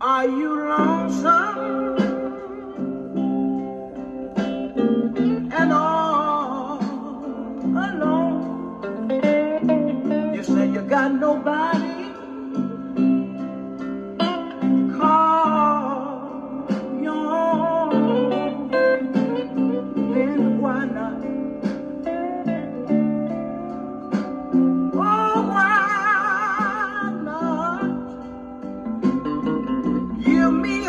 Are you lonesome and all alone? You say you got nobody.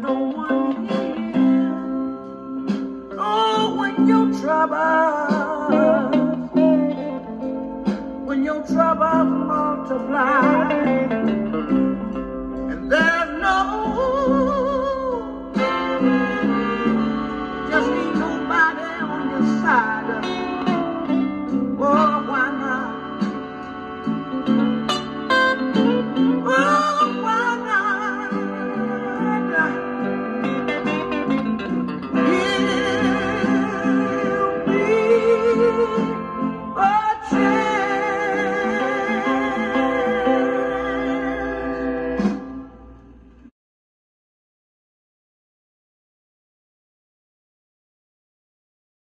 no one here. Oh, when your troubles, when your troubles multiply.